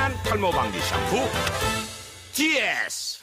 신한 탈모 방지 샴푸. GS